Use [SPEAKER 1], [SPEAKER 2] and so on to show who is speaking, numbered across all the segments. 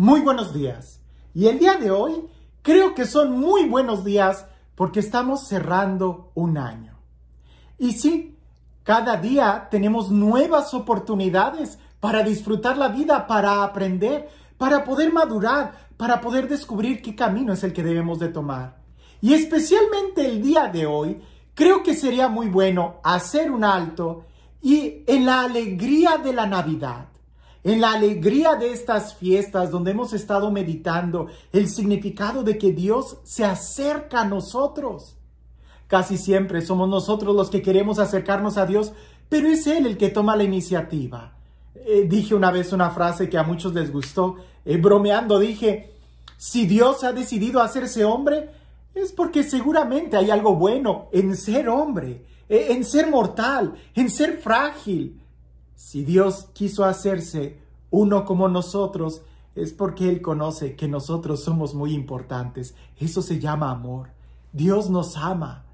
[SPEAKER 1] Muy buenos días. Y el día de hoy creo que son muy buenos días porque estamos cerrando un año. Y sí, cada día tenemos nuevas oportunidades para disfrutar la vida, para aprender, para poder madurar, para poder descubrir qué camino es el que debemos de tomar. Y especialmente el día de hoy, creo que sería muy bueno hacer un alto y en la alegría de la Navidad, en la alegría de estas fiestas donde hemos estado meditando el significado de que Dios se acerca a nosotros. Casi siempre somos nosotros los que queremos acercarnos a Dios, pero es Él el que toma la iniciativa. Eh, dije una vez una frase que a muchos les gustó, eh, bromeando dije, si Dios ha decidido hacerse hombre, es porque seguramente hay algo bueno en ser hombre, e, en ser mortal, en ser frágil. Si Dios quiso hacerse uno como nosotros, es porque Él conoce que nosotros somos muy importantes. Eso se llama amor. Dios nos ama.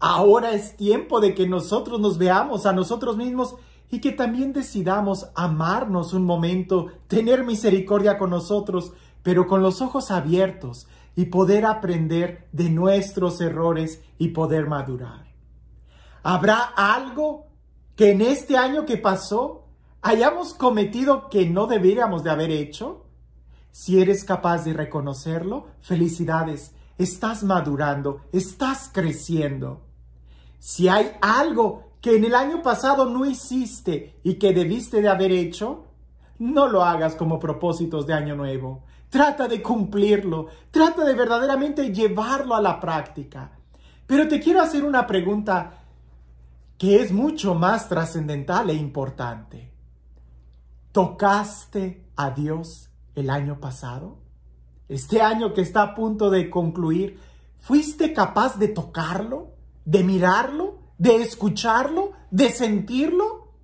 [SPEAKER 1] Ahora es tiempo de que nosotros nos veamos a nosotros mismos y que también decidamos amarnos un momento, tener misericordia con nosotros, pero con los ojos abiertos y poder aprender de nuestros errores y poder madurar. ¿Habrá algo que en este año que pasó hayamos cometido que no deberíamos de haber hecho? Si eres capaz de reconocerlo, felicidades, estás madurando, estás creciendo. Si hay algo que en el año pasado no hiciste y que debiste de haber hecho, no lo hagas como propósitos de año nuevo. Trata de cumplirlo, trata de verdaderamente llevarlo a la práctica. Pero te quiero hacer una pregunta que es mucho más trascendental e importante. ¿Tocaste a Dios el año pasado? Este año que está a punto de concluir, ¿fuiste capaz de tocarlo? ¿De mirarlo? ¿De escucharlo? ¿De sentirlo?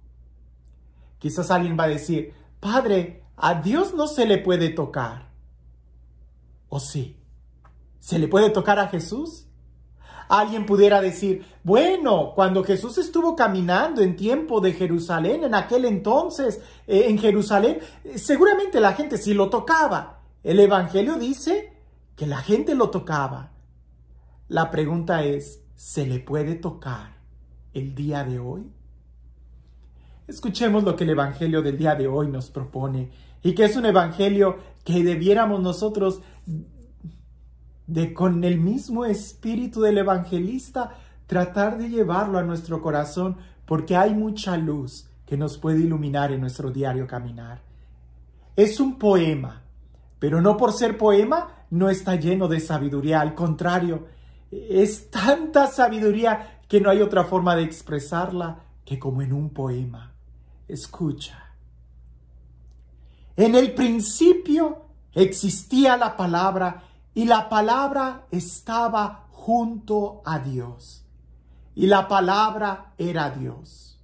[SPEAKER 1] Quizás alguien va a decir, Padre, a Dios no se le puede tocar. ¿O sí? ¿Se le puede tocar a Jesús? Alguien pudiera decir, bueno, cuando Jesús estuvo caminando en tiempo de Jerusalén, en aquel entonces, eh, en Jerusalén, eh, seguramente la gente sí lo tocaba. El Evangelio dice que la gente lo tocaba. La pregunta es, ¿se le puede tocar el día de hoy? Escuchemos lo que el Evangelio del día de hoy nos propone y que es un Evangelio que debiéramos nosotros de con el mismo espíritu del evangelista tratar de llevarlo a nuestro corazón porque hay mucha luz que nos puede iluminar en nuestro diario caminar. Es un poema, pero no por ser poema no está lleno de sabiduría, al contrario, es tanta sabiduría que no hay otra forma de expresarla que como en un poema. Escucha. En el principio existía la palabra y la palabra estaba junto a Dios. Y la palabra era Dios.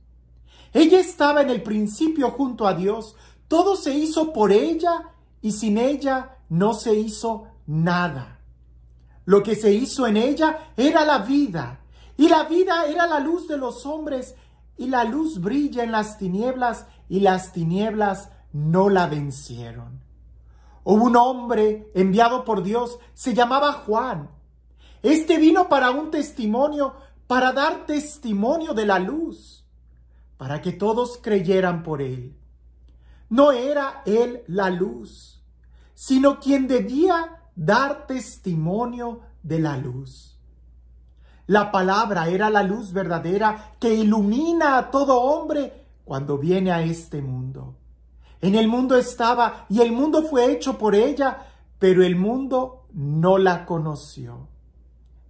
[SPEAKER 1] Ella estaba en el principio junto a Dios. Todo se hizo por ella y sin ella no se hizo nada. Lo que se hizo en ella era la vida. Y la vida era la luz de los hombres. Y la luz brilla en las tinieblas y las tinieblas no la vencieron. Hubo un hombre enviado por Dios, se llamaba Juan. Este vino para un testimonio, para dar testimonio de la luz, para que todos creyeran por él. No era él la luz, sino quien debía dar testimonio de la luz. La palabra era la luz verdadera que ilumina a todo hombre cuando viene a este mundo. En el mundo estaba y el mundo fue hecho por ella, pero el mundo no la conoció.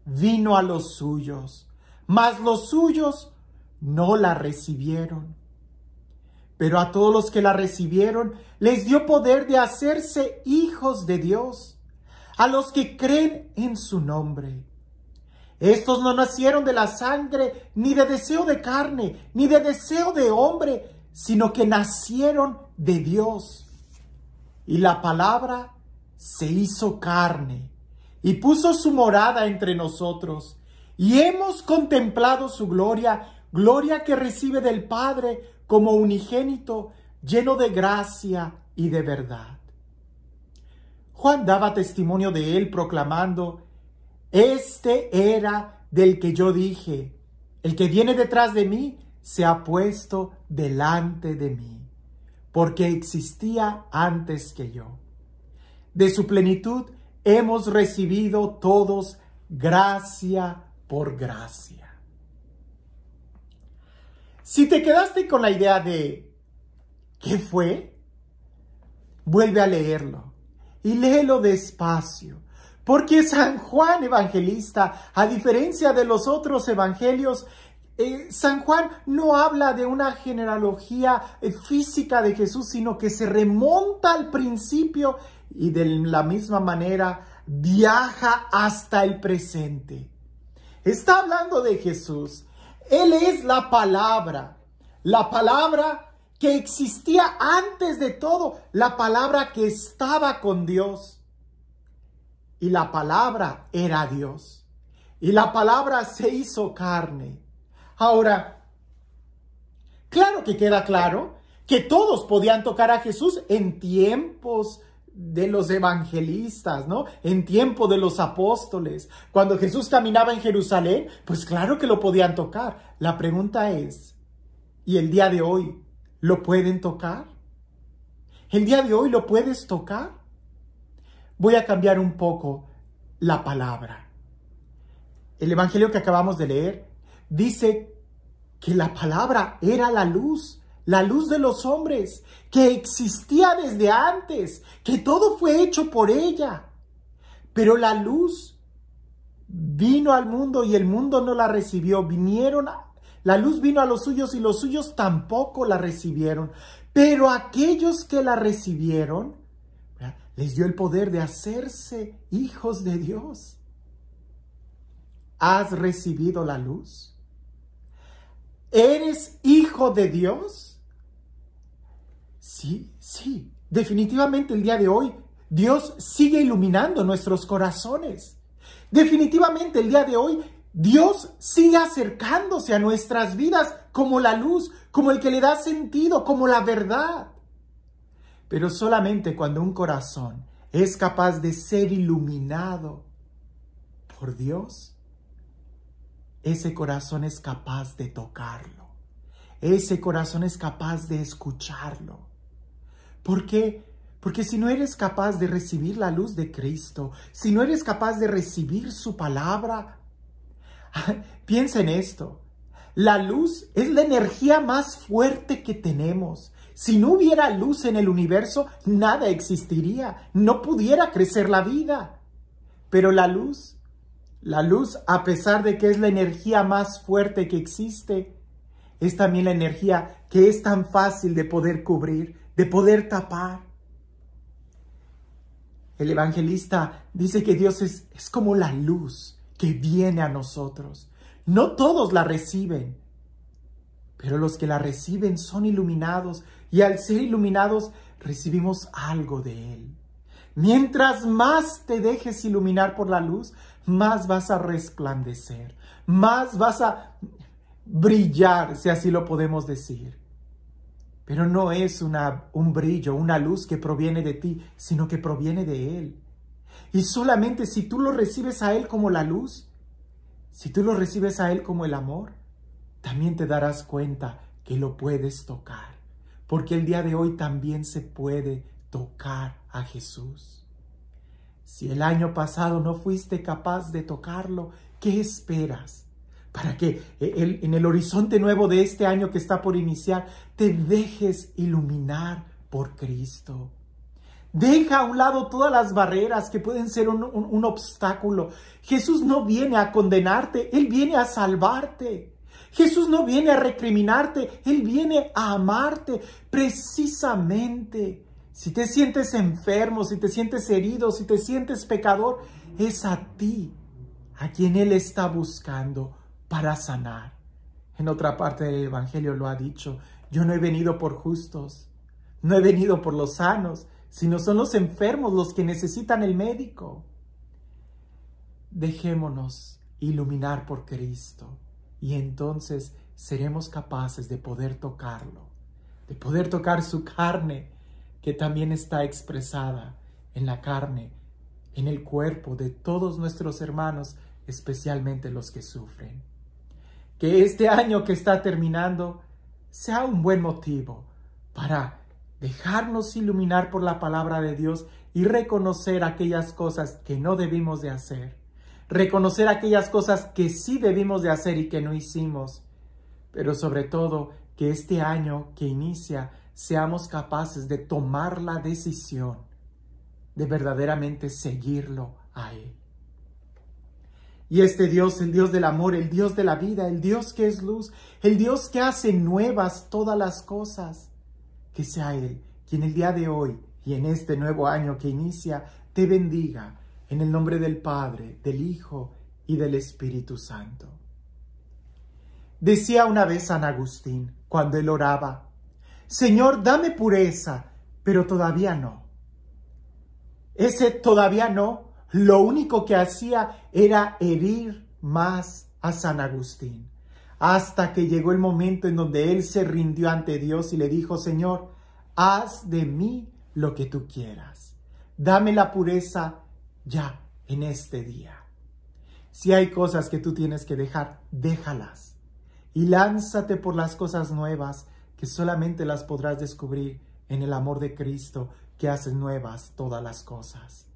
[SPEAKER 1] Vino a los suyos, mas los suyos no la recibieron. Pero a todos los que la recibieron les dio poder de hacerse hijos de Dios, a los que creen en su nombre. Estos no nacieron de la sangre, ni de deseo de carne, ni de deseo de hombre, sino que nacieron de Dios. Y la palabra se hizo carne y puso su morada entre nosotros. Y hemos contemplado su gloria, gloria que recibe del Padre como unigénito, lleno de gracia y de verdad. Juan daba testimonio de él proclamando, Este era del que yo dije, el que viene detrás de mí se ha puesto delante de mí, porque existía antes que yo. De su plenitud hemos recibido todos gracia por gracia. Si te quedaste con la idea de ¿qué fue? Vuelve a leerlo y léelo despacio, porque San Juan Evangelista, a diferencia de los otros evangelios, eh, San Juan no habla de una genealogía eh, física de Jesús, sino que se remonta al principio y de la misma manera viaja hasta el presente. Está hablando de Jesús. Él es la palabra, la palabra que existía antes de todo, la palabra que estaba con Dios. Y la palabra era Dios. Y la palabra se hizo carne. Ahora, claro que queda claro que todos podían tocar a Jesús en tiempos de los evangelistas, ¿no? En tiempo de los apóstoles. Cuando Jesús caminaba en Jerusalén, pues claro que lo podían tocar. La pregunta es, ¿y el día de hoy lo pueden tocar? ¿El día de hoy lo puedes tocar? Voy a cambiar un poco la palabra. El evangelio que acabamos de leer dice que la palabra era la luz la luz de los hombres, que existía desde antes, que todo fue hecho por ella. Pero la luz vino al mundo y el mundo no la recibió. Vinieron, la luz vino a los suyos y los suyos tampoco la recibieron. Pero aquellos que la recibieron, les dio el poder de hacerse hijos de Dios. ¿Has recibido la luz? ¿Eres hijo de Dios? Sí, sí, definitivamente el día de hoy Dios sigue iluminando nuestros corazones. Definitivamente el día de hoy Dios sigue acercándose a nuestras vidas como la luz, como el que le da sentido, como la verdad. Pero solamente cuando un corazón es capaz de ser iluminado por Dios, ese corazón es capaz de tocarlo. Ese corazón es capaz de escucharlo. ¿Por qué? Porque si no eres capaz de recibir la luz de Cristo, si no eres capaz de recibir su palabra, piensa en esto. La luz es la energía más fuerte que tenemos. Si no hubiera luz en el universo, nada existiría, no pudiera crecer la vida. Pero la luz, la luz, a pesar de que es la energía más fuerte que existe, es también la energía que es tan fácil de poder cubrir, de poder tapar. El evangelista dice que Dios es, es como la luz que viene a nosotros. No todos la reciben, pero los que la reciben son iluminados y al ser iluminados recibimos algo de Él. Mientras más te dejes iluminar por la luz, más vas a resplandecer, más vas a brillar, si así lo podemos decir. Pero no es una, un brillo, una luz que proviene de ti, sino que proviene de Él. Y solamente si tú lo recibes a Él como la luz, si tú lo recibes a Él como el amor, también te darás cuenta que lo puedes tocar. Porque el día de hoy también se puede tocar a Jesús. Si el año pasado no fuiste capaz de tocarlo, ¿qué esperas? para que eh, en el horizonte nuevo de este año que está por iniciar, te dejes iluminar por Cristo. Deja a un lado todas las barreras que pueden ser un, un, obstáculo. Jesús no viene a condenarte, Él viene a salvarte. Jesús no viene a recriminarte, Él viene a amarte precisamente. Si te sientes enfermo, si te sientes herido, si te sientes pecador, es a ti a quien Él está buscando para sanar. En otra parte del Evangelio lo ha dicho, yo no he venido por justos, no he venido por los sanos, sino son los enfermos los que necesitan el médico. Dejémonos iluminar por Cristo y entonces seremos capaces de poder tocarlo, de poder tocar su carne que también está expresada en la carne, en el cuerpo de todos nuestros hermanos, especialmente los que sufren. Que este año que está terminando sea un buen motivo para dejarnos iluminar por la palabra de Dios y reconocer aquellas cosas que no debimos de hacer, reconocer aquellas cosas que sí debimos de hacer y que no hicimos, pero sobre todo que este año que inicia seamos capaces de tomar la decisión de verdaderamente seguirlo a Él. Y este Dios, el Dios del amor, el Dios de la vida, el Dios que es luz, el Dios que hace nuevas todas las cosas, que sea Él quien el día de hoy y en este nuevo año que inicia te bendiga en el nombre del Padre, del Hijo y del Espíritu Santo. Decía una vez San Agustín cuando él oraba, Señor, dame pureza, pero todavía no. Ese todavía no, lo único que hacía era herir más a San Agustín, hasta que llegó el momento en donde él se rindió ante Dios y le dijo, Señor, haz de mí lo que tú quieras. Dame la pureza ya en este día. Si hay cosas que tú tienes que dejar, déjalas. Y lánzate por las cosas nuevas que solamente las podrás descubrir en el amor de Cristo que hace nuevas todas las cosas.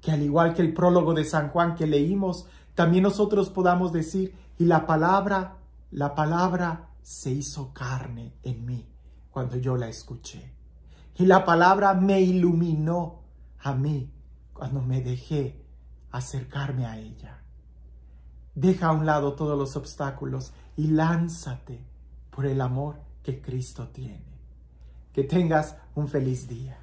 [SPEAKER 1] Que al igual que el prólogo de San Juan que leímos, también nosotros podamos decir, y la palabra, la palabra se hizo carne en mí cuando yo la escuché. Y la palabra me iluminó a mí cuando me dejé acercarme a ella. Deja a un lado todos los obstáculos y lánzate por el amor que Cristo tiene. Que tengas un feliz día.